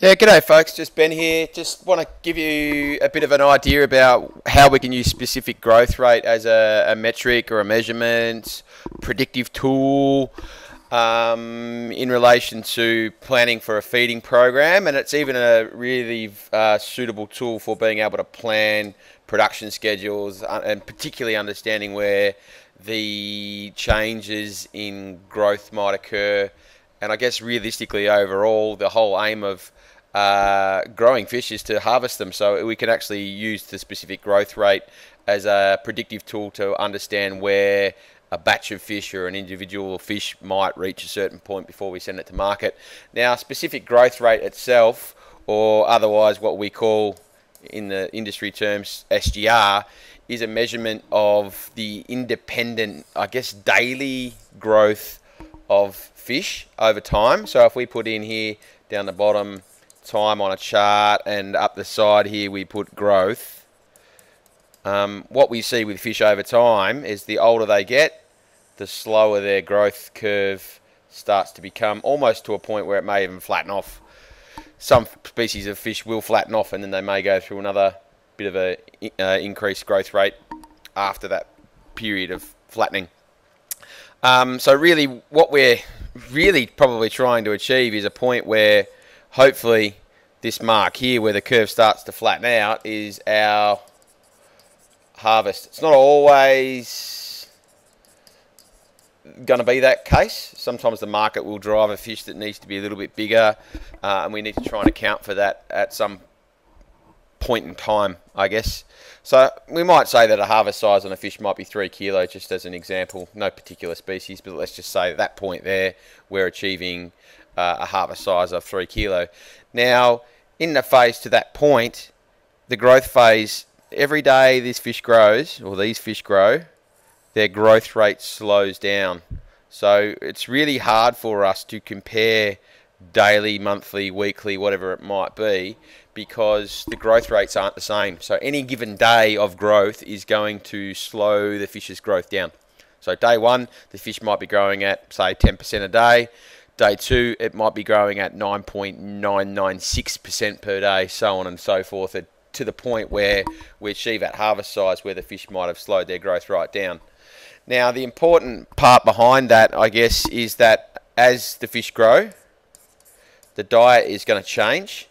Yeah, g'day folks, just Ben here. Just want to give you a bit of an idea about how we can use specific growth rate as a, a metric or a measurement, predictive tool um, in relation to planning for a feeding program. And it's even a really uh, suitable tool for being able to plan production schedules uh, and particularly understanding where the changes in growth might occur. And I guess realistically, overall, the whole aim of uh, growing fish is to harvest them. So we can actually use the specific growth rate as a predictive tool to understand where a batch of fish or an individual fish might reach a certain point before we send it to market. Now, specific growth rate itself, or otherwise what we call in the industry terms SGR, is a measurement of the independent, I guess, daily growth of fish over time. So if we put in here down the bottom time on a chart and up the side here we put growth. Um, what we see with fish over time is the older they get, the slower their growth curve starts to become, almost to a point where it may even flatten off. Some species of fish will flatten off and then they may go through another bit of a uh, increased growth rate after that period of flattening. Um, so really what we're really probably trying to achieve is a point where hopefully this mark here where the curve starts to flatten out is our harvest. It's not always going to be that case. Sometimes the market will drive a fish that needs to be a little bit bigger uh, and we need to try and account for that at some point in time, I guess. So we might say that a harvest size on a fish might be three kilos, just as an example. No particular species, but let's just say at that point there, we're achieving uh, a harvest size of three kilo. Now, in the phase to that point, the growth phase, every day this fish grows, or these fish grow, their growth rate slows down. So it's really hard for us to compare daily, monthly, weekly, whatever it might be, because the growth rates aren't the same. So any given day of growth is going to slow the fish's growth down. So day one, the fish might be growing at, say, 10% a day. Day two, it might be growing at 9.996% per day, so on and so forth, to the point where we achieve at harvest size where the fish might have slowed their growth right down. Now, the important part behind that, I guess, is that as the fish grow, the diet is going to change.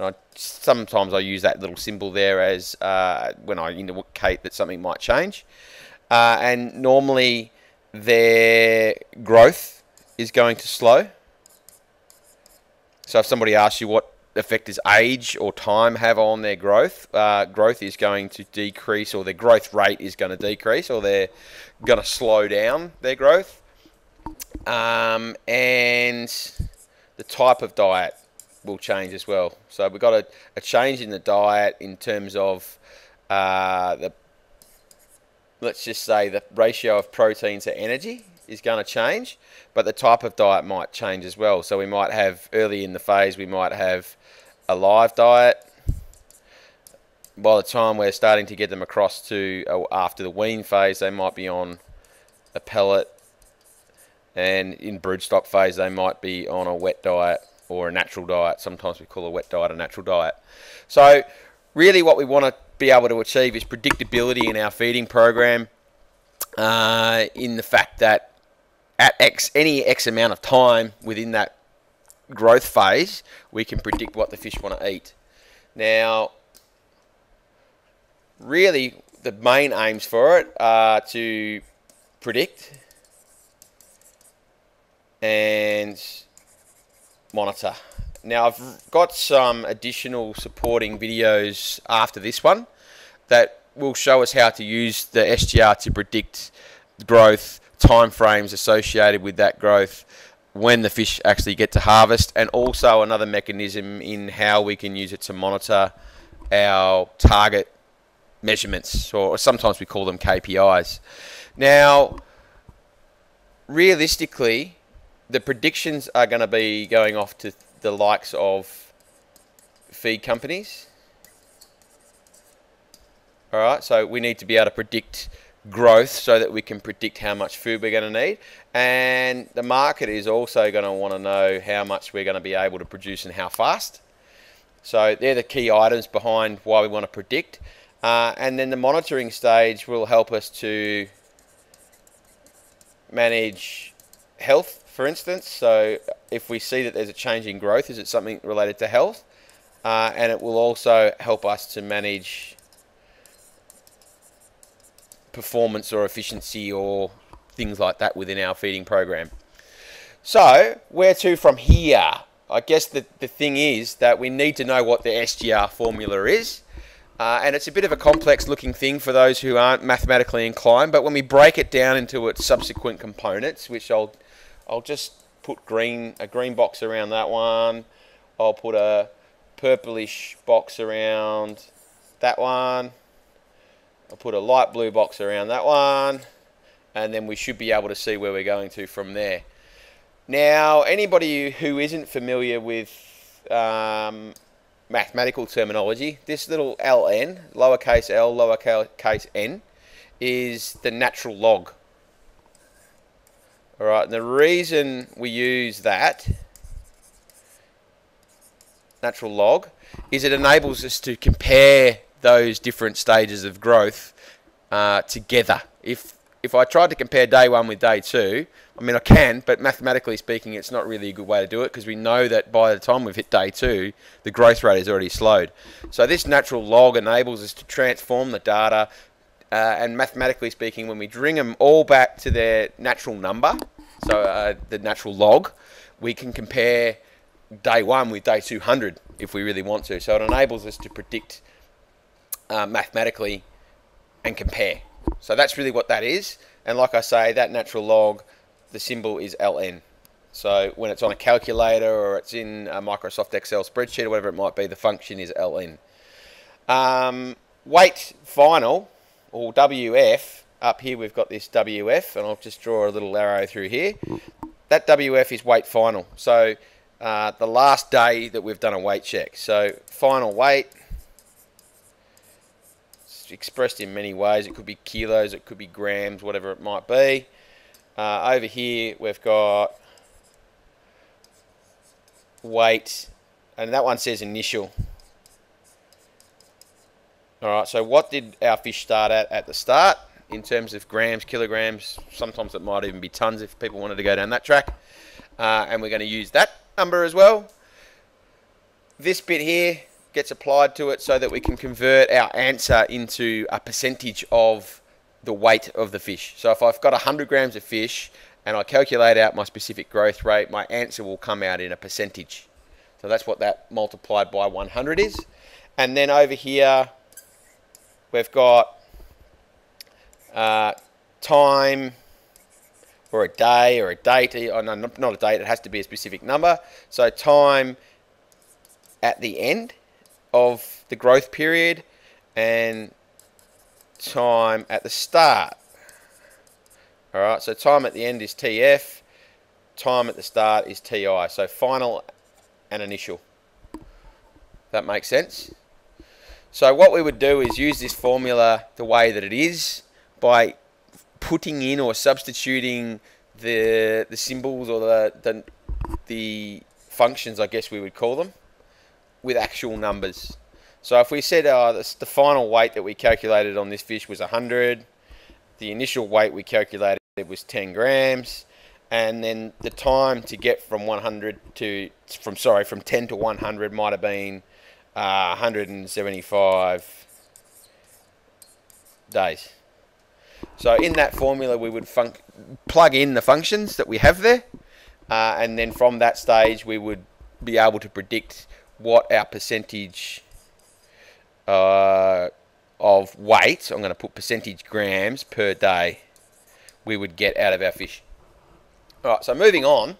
I, sometimes I use that little symbol there as uh, when I indicate that something might change. Uh, and normally their growth is going to slow. So if somebody asks you what effect does age or time have on their growth, uh, growth is going to decrease or their growth rate is going to decrease or they're going to slow down their growth. Um, and the type of diet will change as well. So we've got a, a change in the diet in terms of uh, the, let's just say the ratio of protein to energy is going to change, but the type of diet might change as well. So we might have early in the phase, we might have a live diet. By the time we're starting to get them across to uh, after the wean phase, they might be on a pellet, and in broodstock phase, they might be on a wet diet or a natural diet. Sometimes we call a wet diet a natural diet. So, really, what we want to be able to achieve is predictability in our feeding program. Uh, in the fact that at X any X amount of time within that growth phase, we can predict what the fish want to eat. Now, really, the main aims for it are to predict and monitor. Now, I've got some additional supporting videos after this one that will show us how to use the SGR to predict growth time frames associated with that growth when the fish actually get to harvest and also another mechanism in how we can use it to monitor our target measurements or sometimes we call them KPIs. Now realistically the predictions are going to be going off to the likes of feed companies. Alright, so we need to be able to predict growth so that we can predict how much food we're going to need. And the market is also going to want to know how much we're going to be able to produce and how fast. So they're the key items behind why we want to predict. Uh, and then the monitoring stage will help us to manage health, for instance. So if we see that there's a change in growth, is it something related to health? Uh, and it will also help us to manage performance or efficiency or things like that within our feeding program. So, where to from here? I guess the, the thing is that we need to know what the SGR formula is. Uh, and it's a bit of a complex looking thing for those who aren't mathematically inclined. But when we break it down into its subsequent components, which I'll, I'll just put green a green box around that one. I'll put a purplish box around that one. I'll put a light blue box around that one. And then we should be able to see where we're going to from there. Now, anybody who isn't familiar with um, mathematical terminology, this little ln, lowercase l, lowercase n, is the natural log. All right, and the reason we use that natural log is it enables us to compare those different stages of growth uh, together. If if I tried to compare day one with day two, I mean, I can, but mathematically speaking, it's not really a good way to do it because we know that by the time we've hit day two, the growth rate is already slowed. So this natural log enables us to transform the data, uh, and mathematically speaking, when we bring them all back to their natural number, so uh, the natural log, we can compare day one with day 200 if we really want to. So it enables us to predict uh, mathematically and compare. So that's really what that is. And like I say, that natural log the symbol is LN. So when it's on a calculator or it's in a Microsoft Excel spreadsheet or whatever it might be, the function is LN. Um, weight final, or WF, up here we've got this WF, and I'll just draw a little arrow through here. That WF is weight final. So uh, the last day that we've done a weight check. So final weight, expressed in many ways. It could be kilos, it could be grams, whatever it might be. Uh, over here we've got weight, and that one says initial. Alright, so what did our fish start at at the start in terms of grams, kilograms? Sometimes it might even be tons if people wanted to go down that track. Uh, and we're going to use that number as well. This bit here gets applied to it so that we can convert our answer into a percentage of the weight of the fish. So if I've got 100 grams of fish and I calculate out my specific growth rate, my answer will come out in a percentage. So that's what that multiplied by 100 is. And then over here, we've got uh, time or a day or a date. Oh, no, not a date, it has to be a specific number. So time at the end of the growth period and time at the start. Alright, so time at the end is TF, time at the start is TI. So final and initial. That makes sense? So what we would do is use this formula the way that it is by putting in or substituting the the symbols or the, the, the functions, I guess we would call them, with actual numbers. So if we said uh, the, the final weight that we calculated on this fish was 100, the initial weight we calculated was 10 grams, and then the time to get from 100 to from sorry from 10 to 100 might have been uh, 175 days. So in that formula, we would plug in the functions that we have there, uh, and then from that stage, we would be able to predict what our percentage uh, of weight, I'm going to put percentage grams per day, we would get out of our fish. All right, so moving on.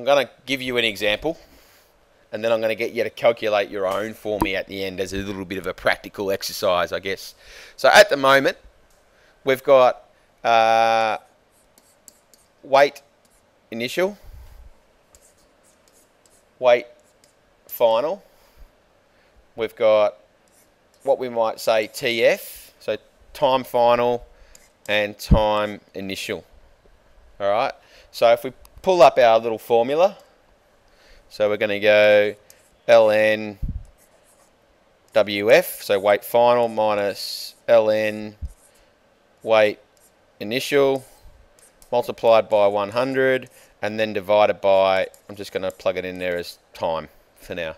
I'm going to give you an example and then I'm going to get you to calculate your own for me at the end as a little bit of a practical exercise, I guess. So at the moment, we've got uh, weight initial, weight final. We've got what we might say TF, so time final and time initial. All right. So if we pull up our little formula, So we're going to go ln wf, so weight final minus ln weight initial multiplied by 100 and then divided by, I'm just going to plug it in there as time for now.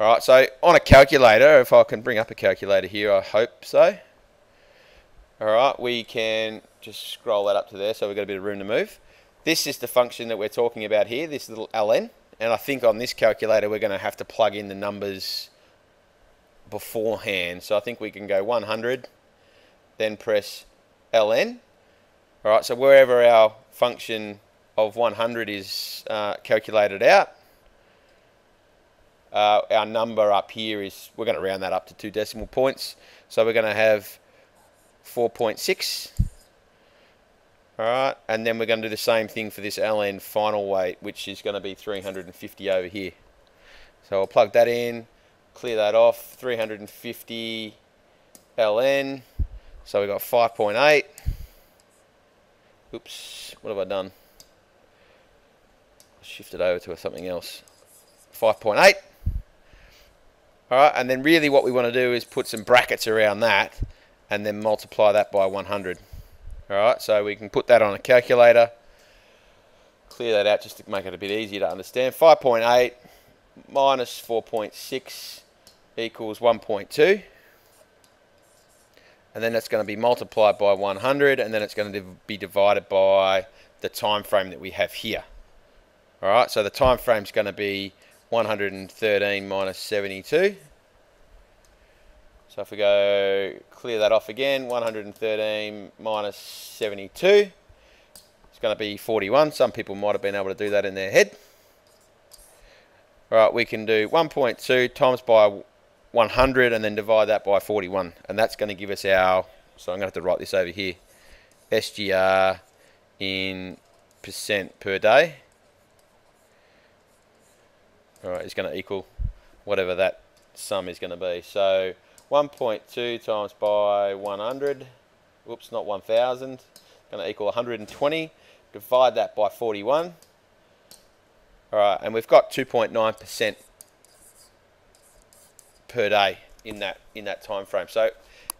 Alright, so on a calculator, if I can bring up a calculator here, I hope so. Alright, we can just scroll that up to there so we've got a bit of room to move. This is the function that we're talking about here, this little ln. And I think on this calculator we're going to have to plug in the numbers beforehand. So I think we can go 100, then press ln. Alright, so wherever our function of 100 is uh, calculated out, uh, our number up here is, we're going to round that up to two decimal points. So we're going to have 4.6. Alright, and then we're going to do the same thing for this ln final weight, which is going to be 350 over here. So I'll plug that in, clear that off, 350 ln. So we've got 5.8. Oops, what have I done? Shift it over to something else. 5.8. Alright, and then really what we want to do is put some brackets around that and then multiply that by 100. Alright, so we can put that on a calculator. Clear that out just to make it a bit easier to understand. 5.8 minus 4.6 equals 1.2 and then that's going to be multiplied by 100 and then it's going to be divided by the time frame that we have here all right so the time frame is going to be 113 minus 72 so if we go clear that off again 113 minus 72 it's going to be 41 some people might have been able to do that in their head. All right we can do 1.2 times by 100 and then divide that by 41 and that's going to give us our so I'm going to have to write this over here SGR in percent per day. Alright is going to equal whatever that sum is going to be. So 1.2 times by 100 whoops not 1000 going to equal 120 divide that by 41 alright and we've got 2.9 percent per day in that in that time frame. So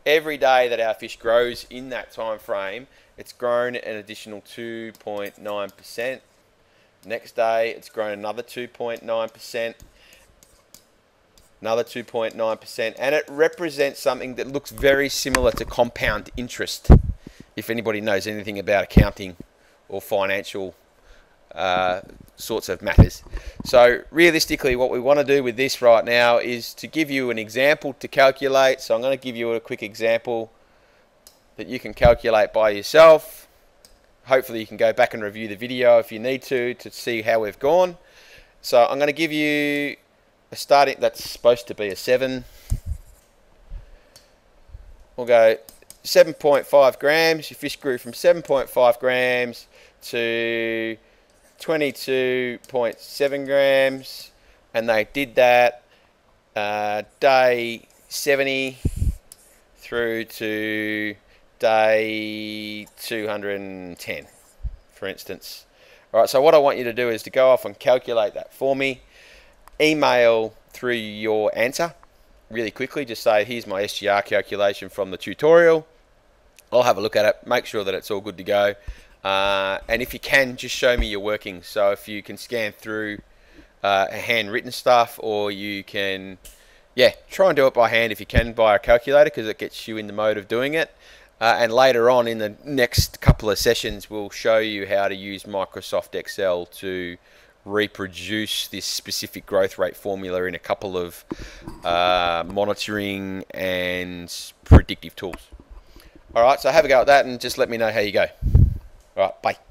every day that our fish grows in that time frame, it's grown an additional 2.9%. Next day, it's grown another 2.9%, another 2.9%, and it represents something that looks very similar to compound interest. If anybody knows anything about accounting or financial uh, sorts of matters. So realistically what we want to do with this right now is to give you an example to calculate. So I'm going to give you a quick example that you can calculate by yourself. Hopefully you can go back and review the video if you need to to see how we've gone. So I'm going to give you starting that's supposed to be a 7. We'll go 7.5 grams. Your fish grew from 7.5 grams to 22.7 grams and they did that uh, day 70 through to day 210 for instance all right so what I want you to do is to go off and calculate that for me email through your answer really quickly just say here's my SGR calculation from the tutorial I'll have a look at it make sure that it's all good to go uh, and if you can, just show me your workings. So if you can scan through uh, handwritten stuff, or you can, yeah, try and do it by hand if you can by a calculator, because it gets you in the mode of doing it. Uh, and later on in the next couple of sessions, we'll show you how to use Microsoft Excel to reproduce this specific growth rate formula in a couple of uh, monitoring and predictive tools. All right, so have a go at that and just let me know how you go. All right, bye.